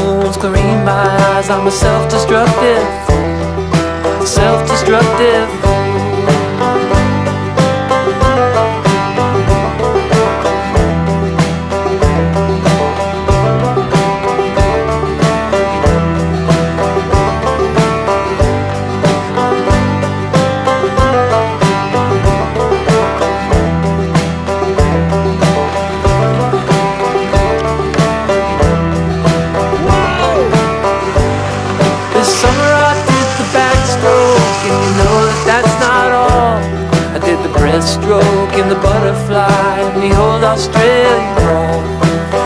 wounds, clean my eyes. I'm a self-destructive, self-destructive. The butterfly the old Australian crawl.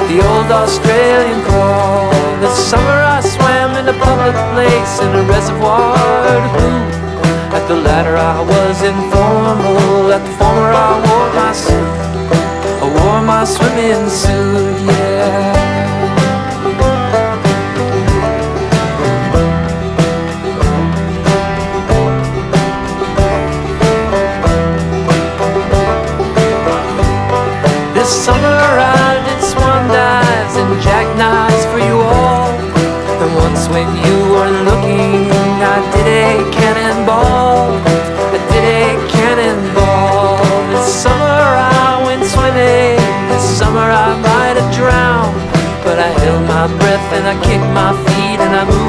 The old Australian crawl. This summer I swam in a public place in a reservoir to. At the latter I was informal. At the former I wore my suit. I wore my swimming suit, my breath and I kick my feet and I moved.